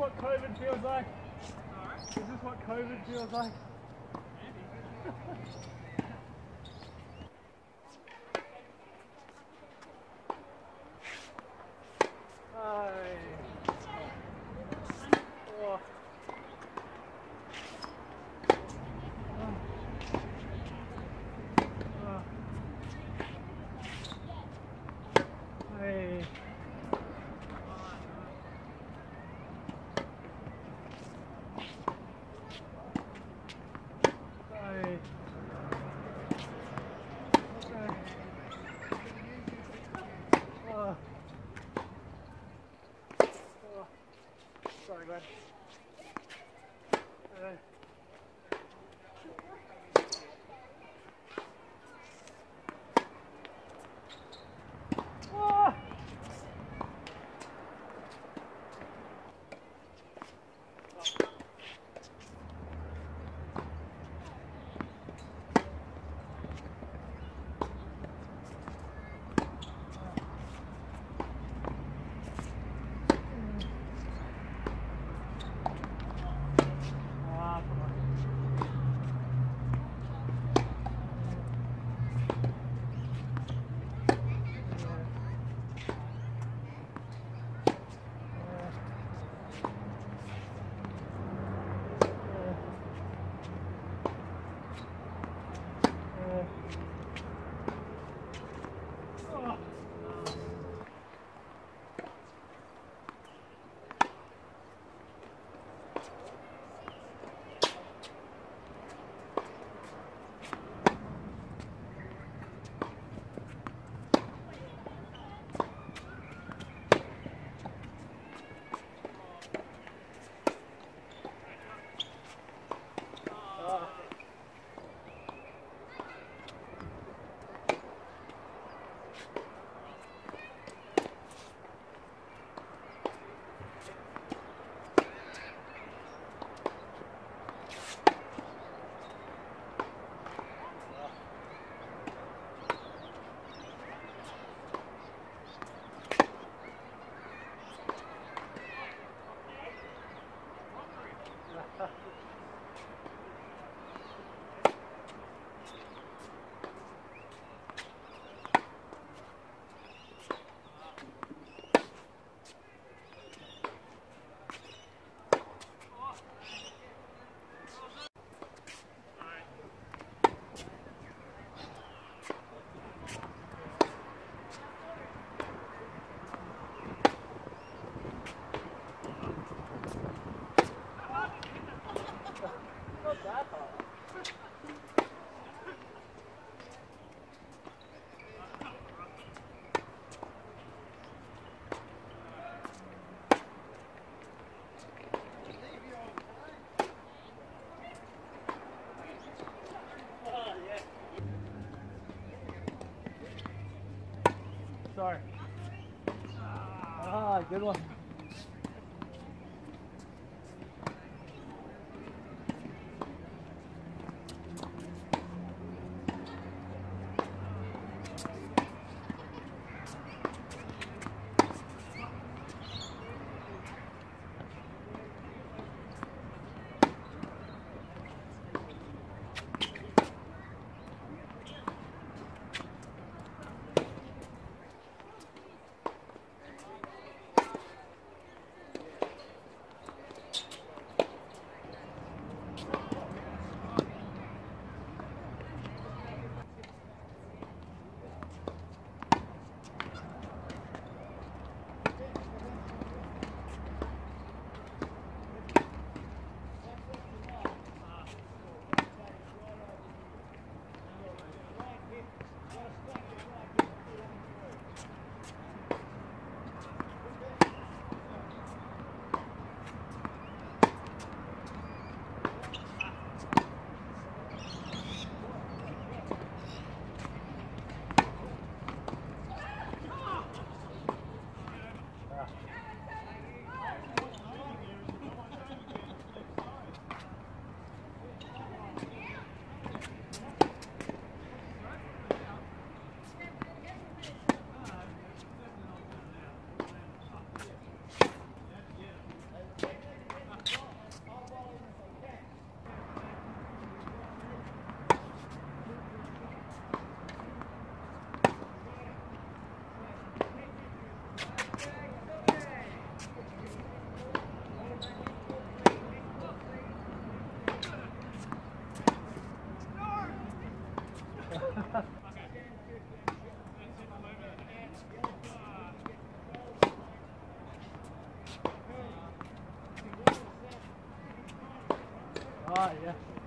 what COVID feels like? Is this what COVID feels like? luôn. Đây. 别说 Ah, yeah.